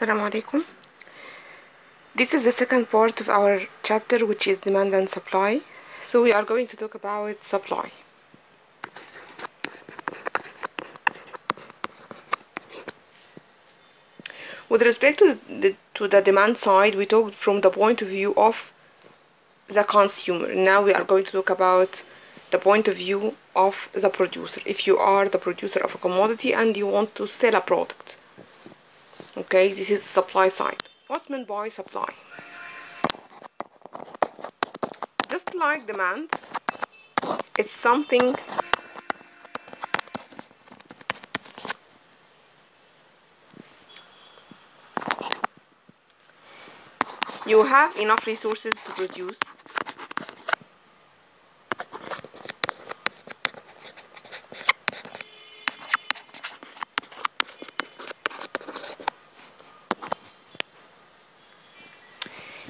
Assalamu alaikum. This is the second part of our chapter which is demand and supply. So we are going to talk about supply. With respect to the, to the demand side, we talked from the point of view of the consumer. Now we are going to talk about the point of view of the producer. If you are the producer of a commodity and you want to sell a product. Okay, this is supply side. What's meant by supply? Just like demand, it's something you have enough resources to produce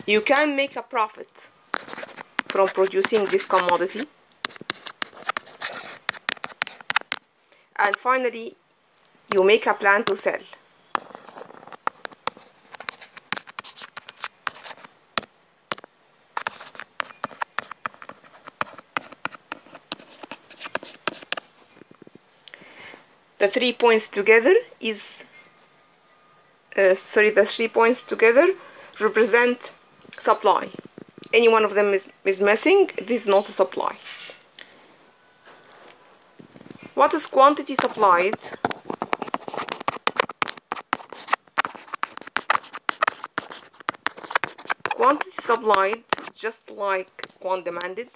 you can make a profit from producing this commodity. And finally you make a plan to sell. The three points together is uh, sorry the three points together represent supply. Any one of them is, is missing this is not a supply. What is quantity supplied? Quantity supplied just like quant demanded.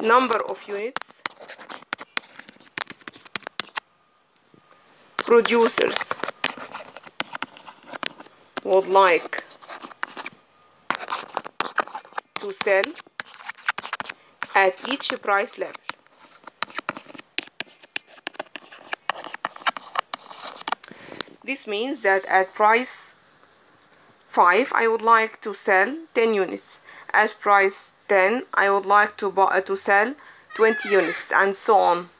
Number of units. Producers. Would like to sell at each price level. This means that at price 5 I would like to sell 10 units. At price 10 I would like to buy, to sell 20 units and so on.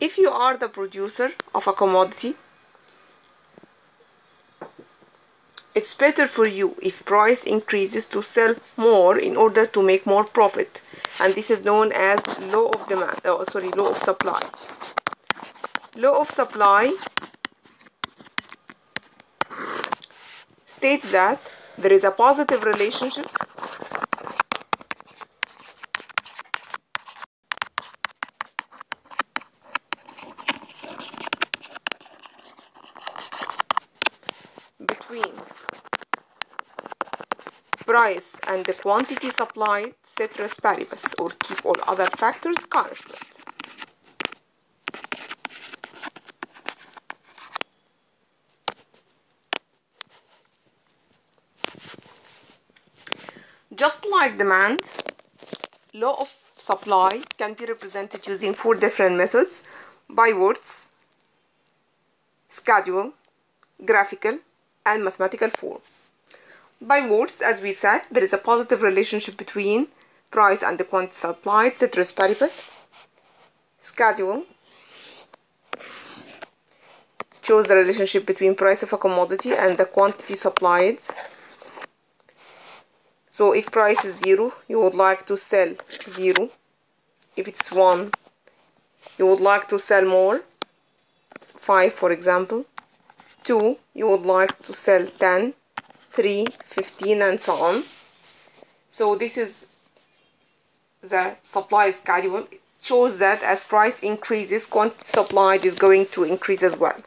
If you are the producer of a commodity it's better for you if price increases to sell more in order to make more profit. And this is known as law of demand oh uh, sorry law of supply. Law of supply states that there is a positive relationship between price and the quantity supplied ceteris paribus or keep all other factors constant. Just like demand, law of supply can be represented using four different methods by words, schedule, graphical, and mathematical form. By words, as we said, there is a positive relationship between price and the quantity supplied, ceteris paribus. Schedule shows the relationship between price of a commodity and the quantity supplied. So if price is 0, you would like to sell 0. If it's 1, you would like to sell more, 5 for example. 2 you would like to sell 10 3 15 and so on. So this is the supply schedule it shows that as price increases quantity supplied is going to increase as well.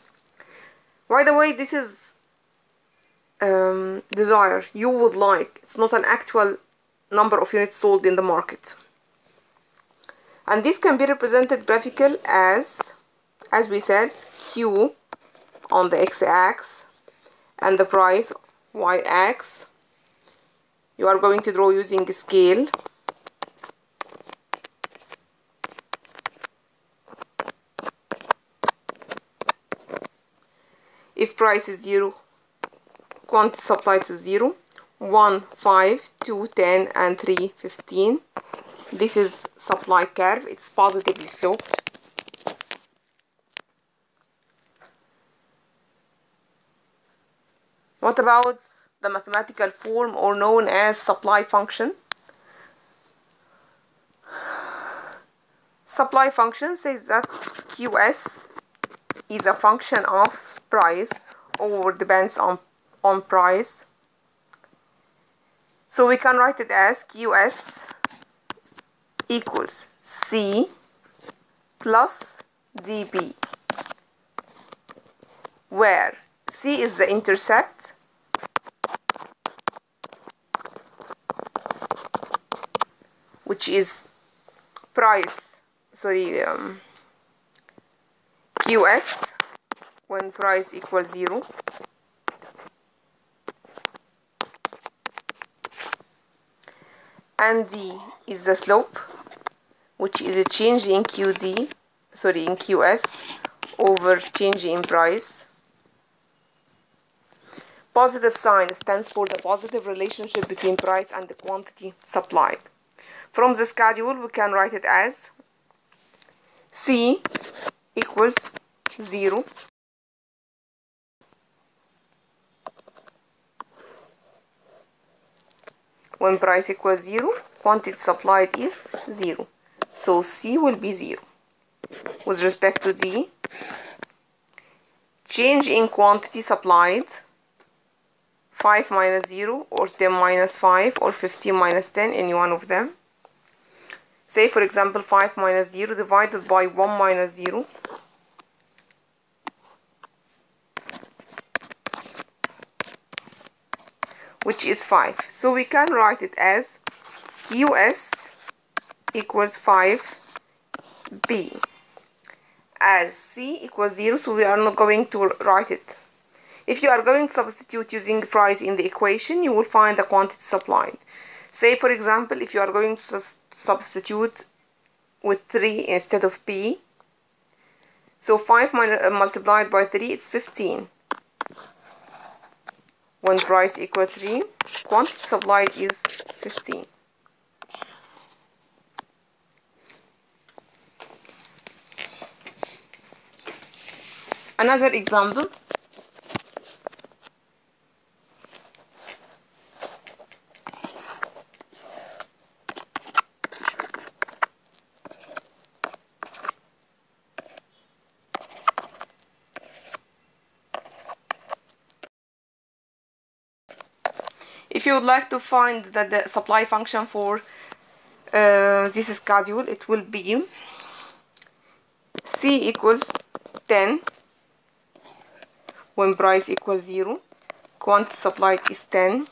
By the way this is um, desire. You would like it's not an actual number of units sold in the market. And this can be represented graphical as as we said q on the x-axis and the price y-axis you are going to draw using scale. If price is 0 quantity supplied is 0 1 5 2 10 and 3 15 this is supply curve. It's positively sloped what about the mathematical form or known as supply function? Supply function says that qs is a function of price or depends on on price. So we can write it as qs equals c plus dp where c is the intercept which is price sorry um, qs when price equals 0 and d is the slope which is a change in qd sorry in qs over change in price. Positive sign stands for the positive relationship between price and the quantity supplied from the schedule we can write it as c equals 0 when price equals 0 quantity supplied is 0 so C will be 0 with respect to D change in quantity supplied 5 minus 0 or 10 minus 5 or 15 minus 10 any one of them say for example 5 minus 0 divided by 1 minus 0 which is 5 so we can write it as qs equals 5b as c equals 0 so we are not going to write it. If you are going to substitute using price in the equation you will find the quantity supplied. Say for example if you are going to substitute with 3 instead of p. So 5 uh, multiplied by 3 it's 15 when price equal 3 quantity supplied is 15 another example if you would like to find the, the supply function for uh, this schedule it will be C equals 10 when price equals 0 quantity supplied is 10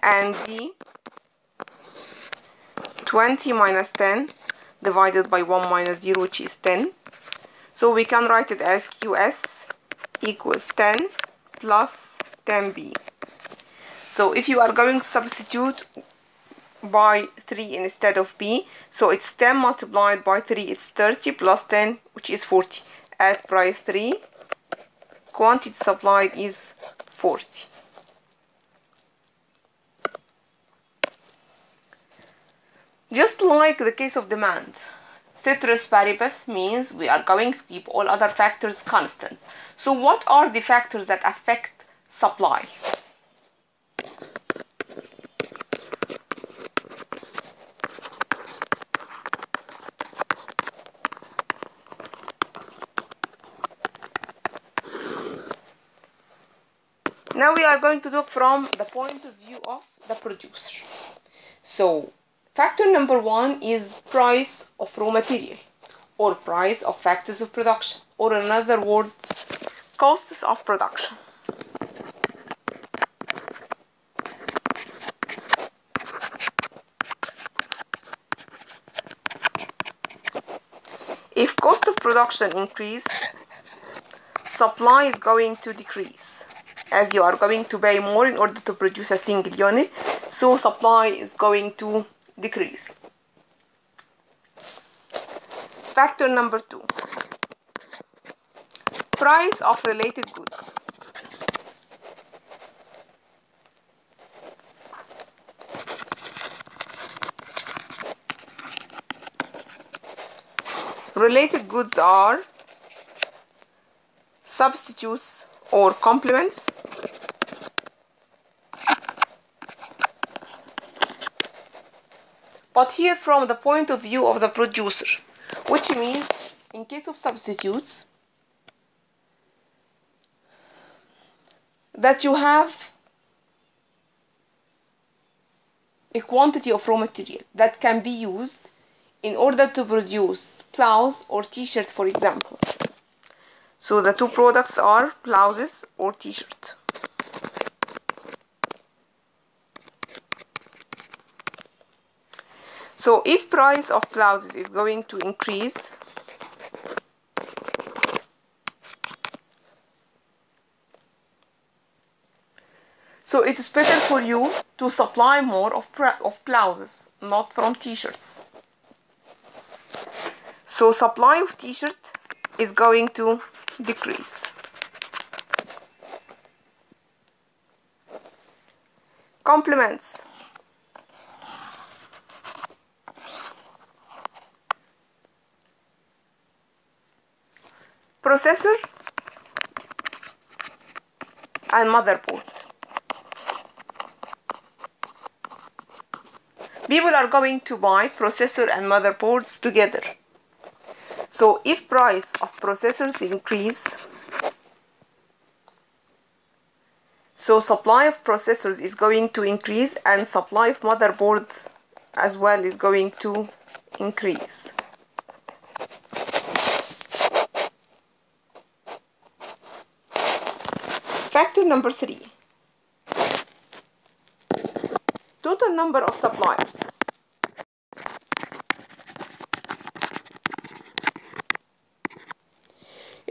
and D 20 minus 10 divided by 1 minus 0 which is 10 so we can write it as QS equals 10 plus 10B so if you are going to substitute by 3 instead of b so it's 10 multiplied by 3 it's 30 plus 10 which is 40 at price 3 quantity supplied is 40 just like the case of demand ceteris paribus means we are going to keep all other factors constant. So what are the factors that affect supply are going to look from the point of view of the producer. So factor number one is price of raw material or price of factors of production or in other words costs of production. If cost of production increase supply is going to decrease as you are going to pay more in order to produce a single unit so supply is going to decrease. Factor number two. Price of related goods. Related goods are substitutes or complements. But here from the point of view of the producer which means in case of substitutes that you have a quantity of raw material that can be used in order to produce blouse or t-shirt for example so the two products are blouses or t-shirt. So if price of blouses is going to increase so it is better for you to supply more of, of blouses not from t-shirts. So supply of t-shirt is going to decrease. Complements processor and motherboard. People are going to buy processor and motherboards together so if price of processors increase so supply of processors is going to increase and supply of motherboard as well is going to increase Factor number three. Total number of suppliers.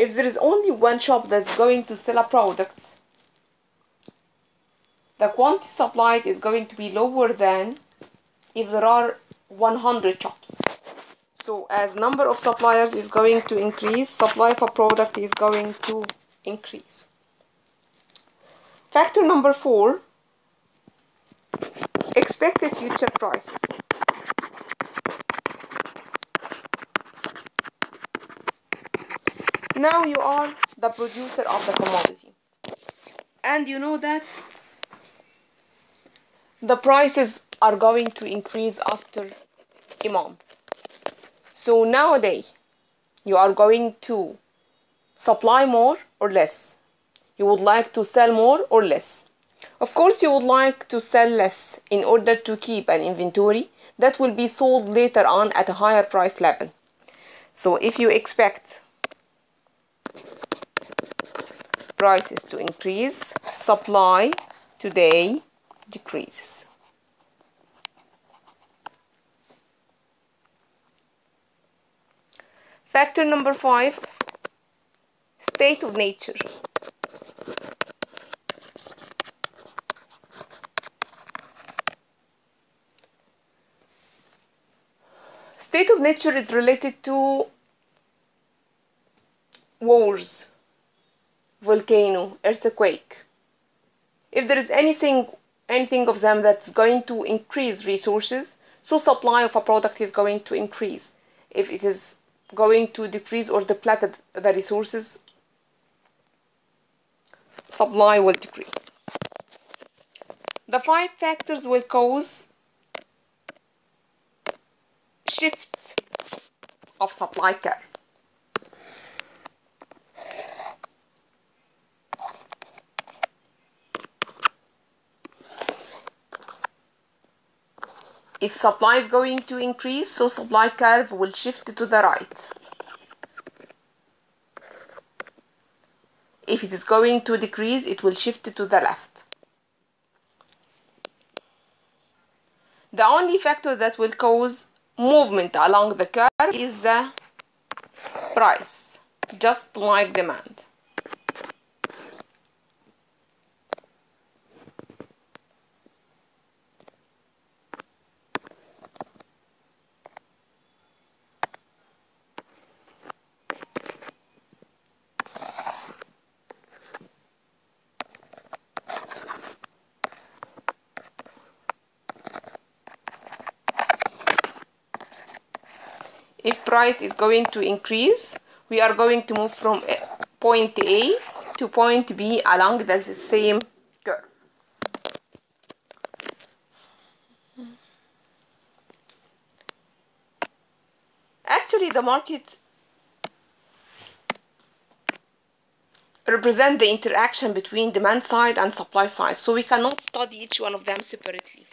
If there is only one shop that's going to sell a product, the quantity supplied is going to be lower than if there are 100 shops. So as number of suppliers is going to increase, supply for product is going to increase. Factor number four, expected future prices. Now you are the producer of the commodity. And you know that the prices are going to increase after Imam. So nowadays, you are going to supply more or less you would like to sell more or less. Of course, you would like to sell less in order to keep an inventory that will be sold later on at a higher price level. So if you expect prices to increase, supply today decreases. Factor number five, state of nature. State of nature is related to wars, volcano, earthquake. If there is anything anything of them that's going to increase resources, so supply of a product is going to increase. If it is going to decrease or deplete the resources, supply will decrease. The five factors will cause shift of supply curve. If supply is going to increase, so supply curve will shift to the right. If it is going to decrease, it will shift to the left. The only factor that will cause movement along the curve is the price, just like demand. if price is going to increase we are going to move from eh, point A to point B along the same curve. Actually the market represent the interaction between demand side and supply side so we cannot study each one of them separately.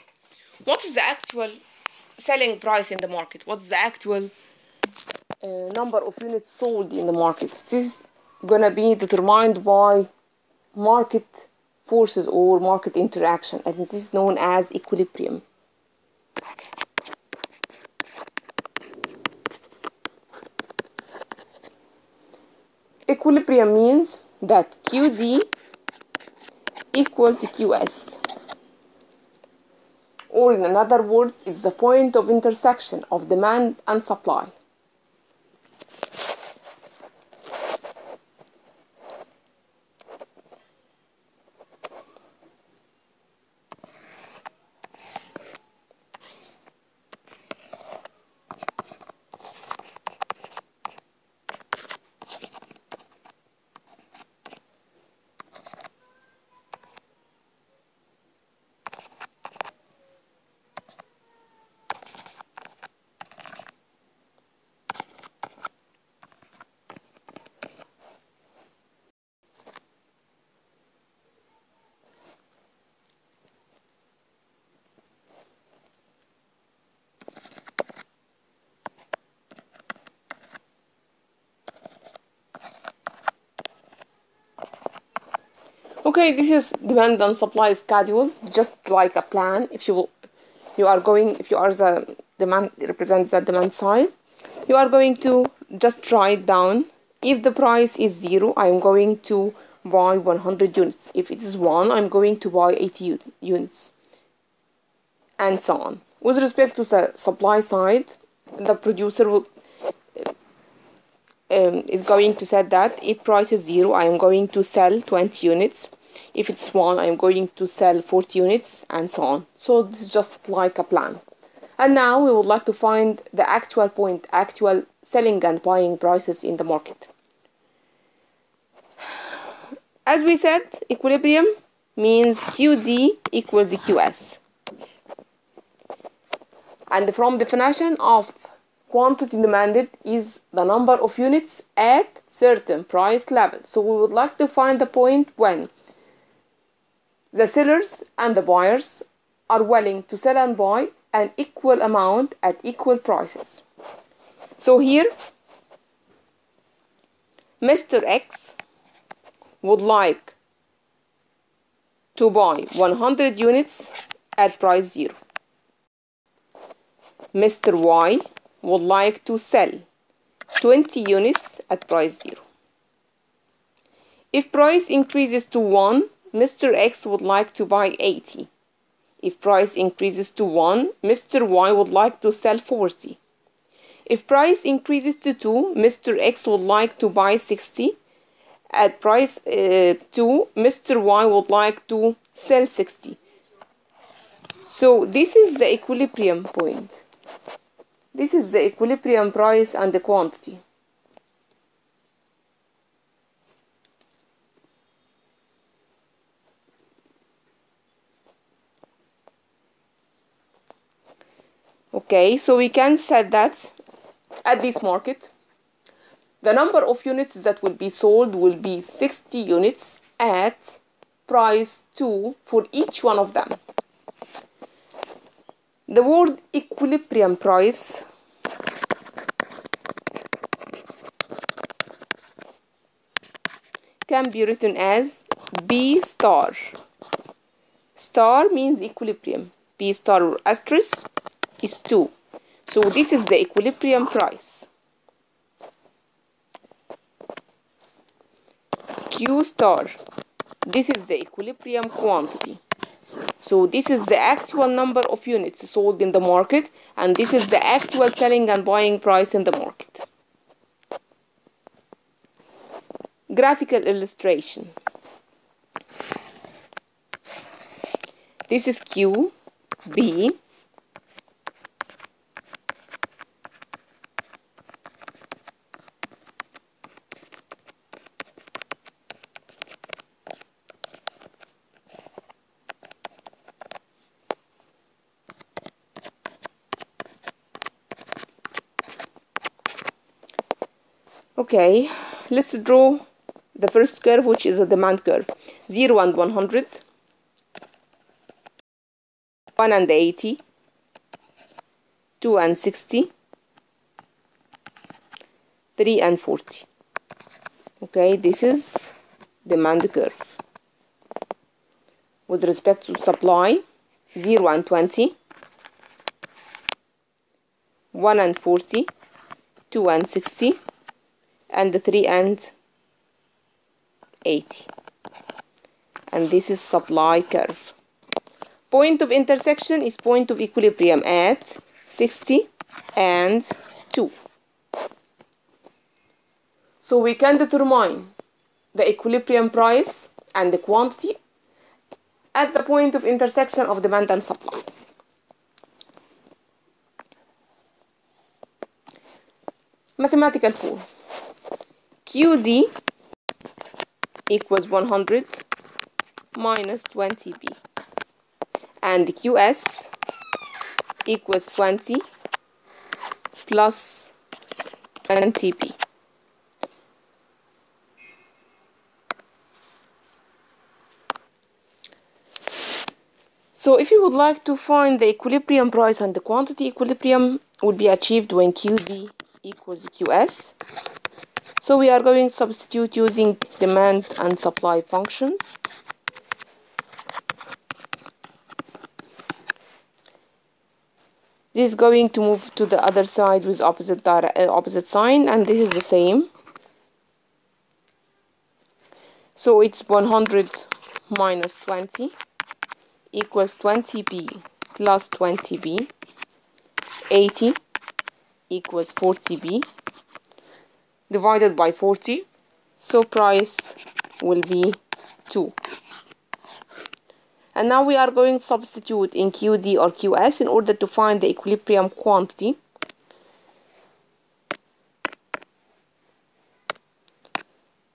What is the actual selling price in the market? What's the actual number of units sold in the market this is gonna be determined by market forces or market interaction and this is known as equilibrium equilibrium means that QD equals QS. Or in other words, it's the point of intersection of demand and supply. Okay this is demand and supply schedule just like a plan. If you you are going if you are the demand represents the demand side you are going to just write down. If the price is zero i'm going to buy 100 units. If it is one i'm going to buy 80 units and so on. With respect to the supply side the producer will um, is going to set that if price is zero I am going to sell 20 units if it's one I'm going to sell 40 units and so on. So this is just like a plan. And now we would like to find the actual point actual selling and buying prices in the market. As we said equilibrium means QD equals QS and from definition of quantity demanded is the number of units at certain price level. So we would like to find the point when the sellers and the buyers are willing to sell and buy an equal amount at equal prices. So here, Mr. X would like to buy 100 units at price zero. Mr. Y would like to sell 20 units at price 0. If price increases to 1, Mr. X would like to buy 80. If price increases to 1, Mr. Y would like to sell 40. If price increases to 2, Mr. X would like to buy 60. At price uh, 2, Mr. Y would like to sell 60. So this is the equilibrium point. This is the equilibrium price and the quantity. Okay, so we can set that at this market, the number of units that will be sold will be 60 units at price 2 for each one of them. The word equilibrium price can be written as B star. Star means equilibrium. B star asterisk is 2. So this is the equilibrium price. Q star. This is the equilibrium quantity. So this is the actual number of units sold in the market and this is the actual selling and buying price in the market. Graphical illustration. This is Q, B, Okay, let's draw the first curve which is a demand curve. 0 and 100 1 and 80 2 and 60 3 and 40 okay this is demand curve. With respect to supply 0 and 20 1 and 40 2 and 60 and the 3 and 80 and this is supply curve. Point of intersection is point of equilibrium at 60 and 2 so we can determine the equilibrium price and the quantity at the point of intersection of demand and supply. Mathematical form QD equals 100 minus 20B and QS equals 20 plus 20B So if you would like to find the equilibrium price and the quantity equilibrium would be achieved when QD equals QS. So we are going to substitute using demand and supply functions. This is going to move to the other side with opposite uh, opposite sign and this is the same. So it's 100 minus 20 equals 20b plus 20b 80 equals 40b divided by 40 so price will be 2 and now we are going to substitute in QD or QS in order to find the equilibrium quantity.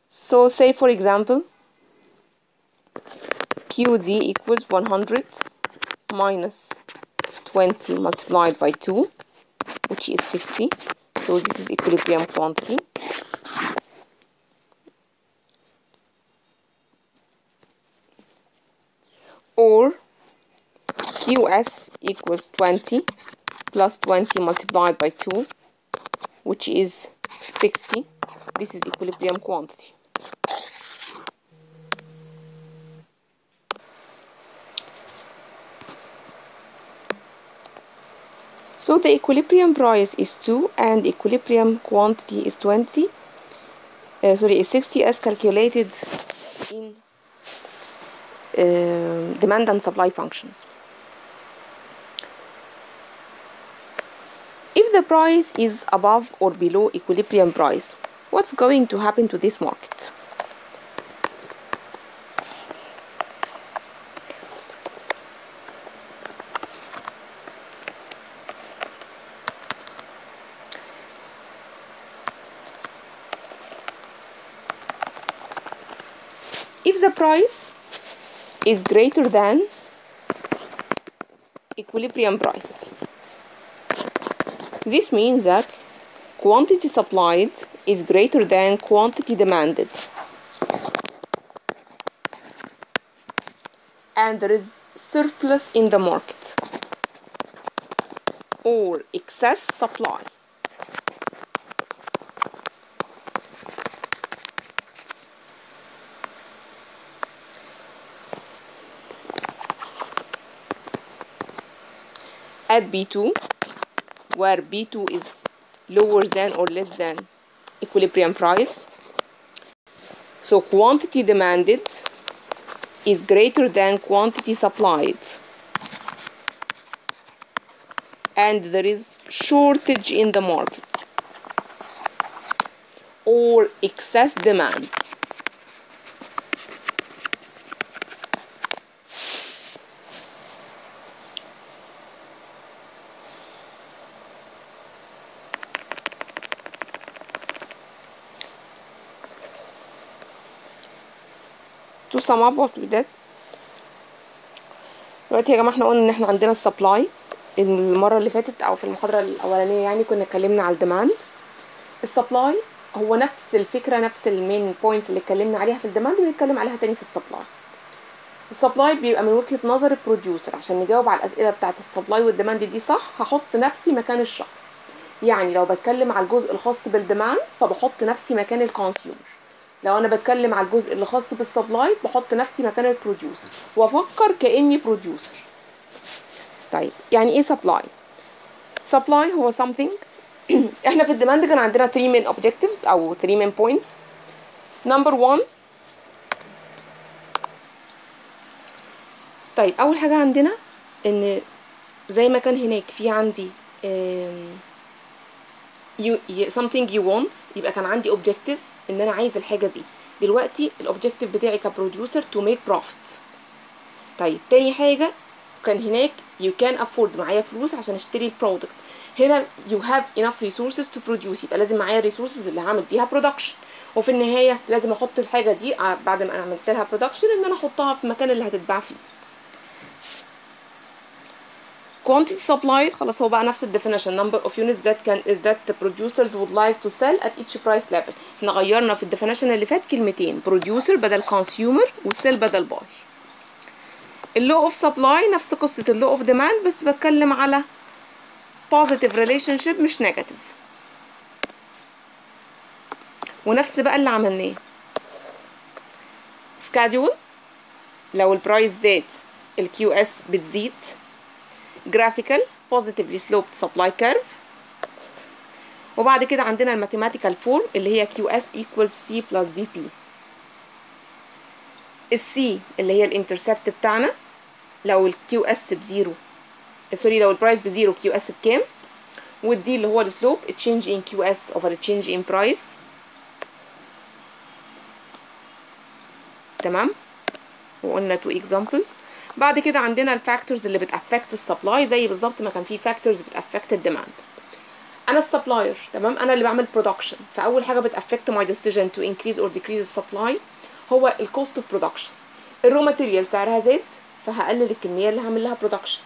So say for example QD equals 100 minus 20 multiplied by 2 which is 60 so this is equilibrium quantity. Or QS equals 20 plus 20 multiplied by 2 which is 60 this is equilibrium quantity So the equilibrium price is 2 and equilibrium quantity is 20. Uh, sorry, is 60 as calculated in uh, demand and supply functions. If the price is above or below equilibrium price, what's going to happen to this market? If the price is greater than equilibrium price this means that quantity supplied is greater than quantity demanded. And there is surplus in the market or excess supply at B2 where B2 is lower than or less than equilibrium price. So quantity demanded is greater than quantity supplied. And there is shortage in the market or excess demand to sum up what we دلوقتي يا جماعة إحنا قلنا إن إحنا عندنا السبلاي المرة اللي فاتت أو في المحاضرة الأولانية يعني كنا اتكلمنا على الديماند السبلاي هو نفس الفكرة نفس المين بوينتس اللي اتكلمنا عليها في الديماند بنتكلم عليها تاني في السبلاي السبلاي بيبقى من وجهة نظر البروديوسر عشان نجاوب على الأسئلة بتاعة السبلاي والديماند دي صح؟ هحط نفسي مكان الشخص. يعني لو بتكلم على الجزء الخاص بالديماند فبحط نفسي مكان الكونسيومر لو أنا بتكلم على الجزء اللي خاص بالسبلاي بحط نفسي مكان البروديوسر وأفكر كأني بروديوسر طيب يعني إيه سبلاي سبلاي هو something إحنا في الديماند كان عندنا 3 main objectives أو 3 main points. Number 1 طيب أول حاجة عندنا إن زي ما كان هناك في عندي you, something you want يبقى كان عندي objective. ان أنا عايز الحاجة دي. دلوقتي الاوبجكتيف بتاعي كبروديوسر تو ميك بروفيت طيب تاني حاجة كان هناك you can afford معايا فلوس عشان اشتري البرودكت هنا you have enough resources to produce. يبقى لازم معايا الريسورسز اللي هعمل بيها برودكشن وفي النهاية لازم أحط الحاجة دي بعد ما أنا عملت لها برودكشن ان أنا احطها في المكان اللي هتتباع فيه. Quantity supplied. خلاص هو بقى نفس الديفينيشن number of units that can is that the producers would like to sell at each price level. إحنا غيرنا في الديفينيشن اللي فات كلمتين producer بدل consumer وسيل بدل باي اللو اوف سبلاي نفس قصة اللو اوف ديماند بس بتكلم على positive relationship مش negative. ونفس بقى اللي عملناه. schedule لو البرايس زاد الكيو اس بتزيد graphical positively sloped supply curve. وبعد كده عندنا الماثيماتيكال فورم اللي هي QS equals C plus DP السي اللي هي الانترسبت بتاعنا لو الكيو اس بزيرو سوري لو البرايس بزيرو كيو اس بكام والدي اللي هو السلوب change in QS over change in price. تمام؟ وقلنا تو examples. بعد كده عندنا الفاكتورز اللي بتافكت السبلاي زي بالظبط ما كان في فاكتورز بتافكت الديماند أنا السبلاير تمام؟ أنا اللي بعمل برودكشن فأول حاجة بتافكت ماي ديسيجن تو انكريز اور ديكريز السبلاي هو الكوست اوف برودكشن الرو ماتيريال سعرها زاد فهقلل الكمية اللي هعمل لها برودكشن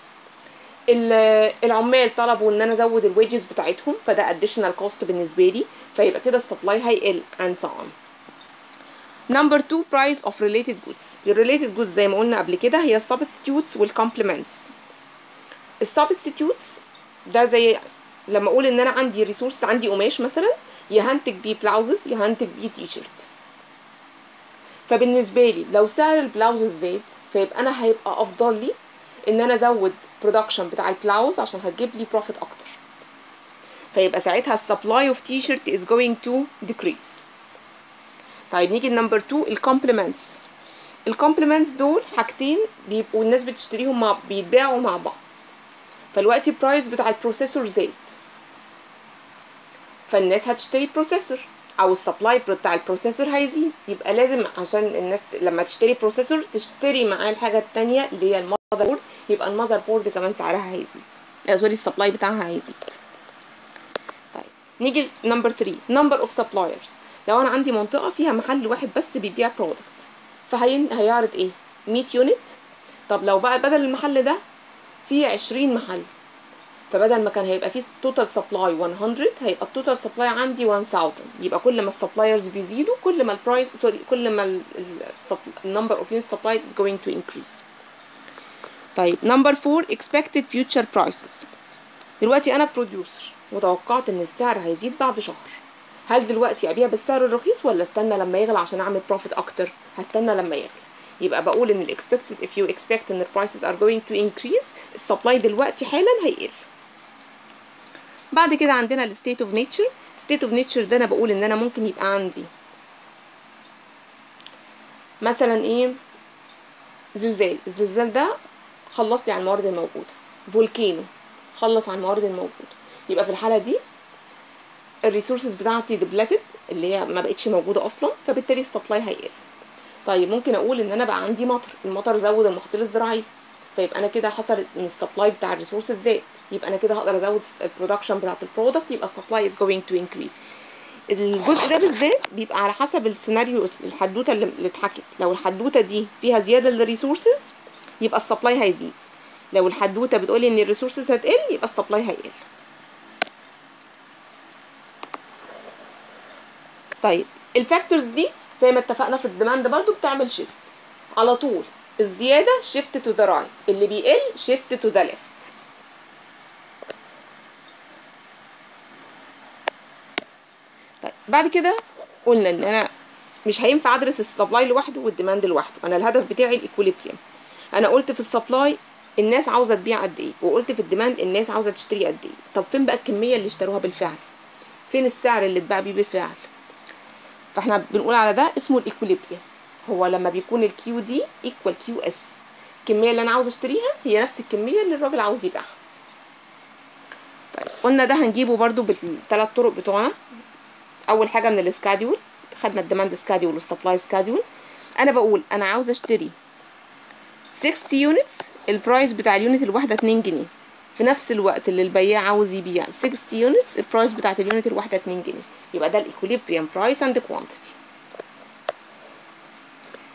العمال طلبوا إن أنا أزود الويجز بتاعتهم فده اديشنال كوست بالنسبة لي فيبقى كده السبلاي هيقل and so on. نمبر 2 برايس اوف ريليتد جودز الريليتد جودز زي ما قلنا قبل كده هي السبستيوتس والكومبلمنتس السبستيوتس ده زي لما أقول إن أنا عندي ريسورس عندي قماش مثلا يا هنتج بيه بلاوزز يا هنتج بيه تي شيرت فبالنسبة لي لو سعر البلاوزز زاد فيبقى أنا هيبقى أفضل لي إن أنا أزود برودكشن بتاع البلاوز عشان هتجيب لي بروفيت أكتر. فيبقى ساعتها السبلاي اوف تي شيرت is going to decrease. طيب نيجي لنمبر 2 الكومبلمنتس الكومبلمنتس دول حاجتين بيبقوا الناس بتشتريهم مع بيتباعوا مع بعض. فالوقتي البرايس بتاع البروسيسور زاد. فالناس هتشتري بروسيسور أو السبلاي بتاع البروسيسور هيزيد. يبقى لازم عشان الناس لما تشتري بروسيسور تشتري معاه الحاجة التانية اللي هي المذر بورد يبقى المذر بورد كمان سعرها هيزيد. سوري السبلاي بتاعها هيزيد. طيب نيجي نمبر 3 نمبر اوف سبلايرز لو أنا عندي منطقة فيها محل واحد بس بيبيع برودكت فهين هيعرض إيه؟ 100 يونت طب لو بقى بدل المحل ده فيه 20 محل فبدل ما كان هيبقى فيه توتال سبلاي 100 هيبقى التوتال سبلاي عندي 1000 يبقى كل ما السبلايرز بيزيدوا كل ما البرايس سوري كل ما النمبر اوف يونت سبلايد is going to increase. طيب نمبر 4 expected future prices. دلوقتي أنا بروديوسر وتوقعت إن السعر هيزيد بعد شهر. هل دلوقتي أبيع بالسعر الرخيص ولا استنى لما يغلى عشان أعمل بروفيت أكتر؟ هستنى لما يغلى. يبقى بقول إن الاكسبكتد if you expect إن prices are going to increase السبلاي دلوقتي حالا هيقل. بعد كده عندنا الستيت اوف نيتشر ستيت اوف نيتشر ده أنا بقول إن أنا ممكن يبقى عندي. مثلا إيه؟ زلزال. الزلزال ده خلص لي عن الموارد الموجودة. فولكينو خلص عن الموارد الموجودة. يبقى في الحالة دي الريسورسز بتاعتي دبلتد اللي هي ما بقتش موجودة أصلا فبالتالي السبلاي هيقل. طيب ممكن أقول إن أنا بقى عندي مطر المطر زود المحاصيل الزراعية فيبقى أنا كده حصل إن السبلاي بتاع الريسورسز زاد. يبقى أنا كده هقدر أزود البرودكشن بتاعت البرودكت يبقى السبلاي از جوينج تو انكريز الجزء ده بالذات بيبقى على حسب السيناريو الحدوتة اللي اتحكت. لو الحدوتة دي فيها زيادة للريسورسز يبقى السبلاي هيزيد. لو الحدوتة بتقولي إن الريسورسز هتقل يبقى السبلاي هيقل. طيب الفاكتورز دي زي ما اتفقنا في الديماند برضو بتعمل شيفت على طول الزيادة شيفت تو ذا رايت اللي بيقل شيفت تو ذا ليفت طيب بعد كده قلنا إن أنا مش هينفع أدرس السبلاي لوحده والديماند لوحده. أنا الهدف بتاعي الايكوليبريم أنا قلت في السبلاي الناس عاوزة تبيع قد إيه وقلت في الديماند الناس عاوزة تشتري قد إيه. طب فين بقى الكمية اللي اشتروها بالفعل؟ فين السعر اللي اتباع بيه بالفعل؟ فاحنا بنقول على ده اسمه الايكوليبريم هو لما بيكون الكيو دي ايكوال كيو اس الكمية اللي أنا عاوزه أشتريها هي نفس الكمية اللي الراجل عاوز يبيعها. طيب قلنا ده هنجيبه برضو بالثلاث طرق بتوعنا. أول حاجة من السكادول خدنا الديماند سكادول والسبلاي سكادول أنا بقول أنا عاوزه أشتري 60 يونتس البرايس بتاع اليونت الواحدة 2 جنيه. في نفس الوقت اللي البياع عاوز يبيع 60 يونتس البرايس بتاعت اليونت الواحدة 2 جنيه. يبقى ده الايكوليبريم برايس اند كوانتيتي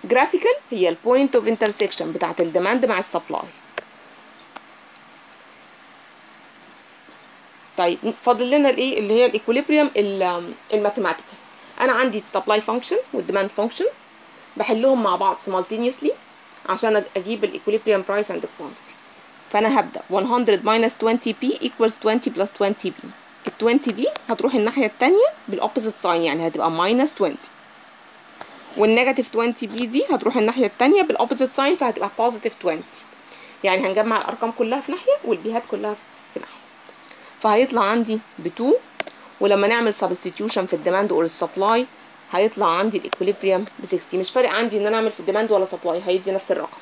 جرافيكال هي البوينت اوف انترسكشن بتاعت الديماند مع السبلاي طيب فاضل لنا الايه؟ اللي هي الايكوليبريم الماثيماتيكال أنا عندي السبلاي فانكشن والديماند فانكشن بحلهم مع بعض simultaneously عشان أجيب الايكوليبريم برايس اند كوانتيتي فأنا هبدأ. 100 minus 20 p equals 20 plus 20 p. ال 20 دي هتروح الناحية الثانية بالاوبوزيت ساين يعني هتبقى minus 20 والنيجاتيف 20 بي دي هتروح الناحية الثانية بالاوبوزيت ساين فهتبقى بوزيتيف 20 يعني هنجمع الأرقام كلها في ناحية والبيهات كلها في ناحية. فهيطلع عندي ب 2 ولما نعمل سبستيتيوشن في الديماند اور السبلاي هيطلع عندي الايكوليبريم ب 60 مش فارق عندي إن أنا أعمل في الديماند ولا سبلاي هيدي نفس الرقم.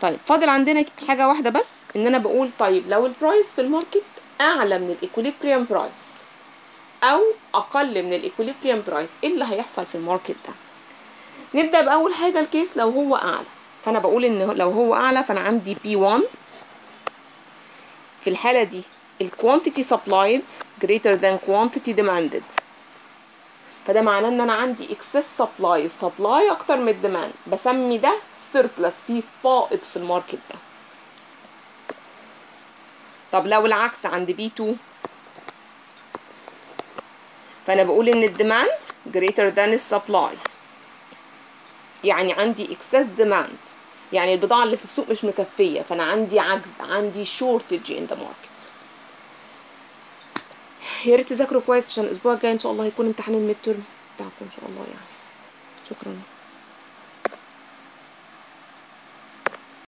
طيب فاضل عندنا حاجة واحدة بس إن أنا بقول طيب لو البرايس في الماركت أعلى من الايكوليبريم برايس أو أقل من الايكوليبريم برايس إيه اللي هيحصل في الماركت ده؟ نبدأ بأول حاجة الكيس لو هو أعلى. فأنا بقول إن لو هو أعلى فأنا عندي بي 1 في الحالة دي الكوانتيتي supplied greater than quantity demanded. فده معناه إن أنا عندي excess supply supply أكتر من الديماند بسمي ده surplus في فائض في الماركت ده. طب لو العكس عند بي 2 فأنا بقول إن الديماند greater than السبلاي يعني عندي excess demand. يعني البضاعة اللي في السوق مش مكفية فأنا عندي عجز عندي shortage in the market. يا ريت تذاكروا كويس عشان الأسبوع الجاي إن شاء الله هيكون امتحان الميد ترم بتاعكم إن شاء الله يعني. شكرا.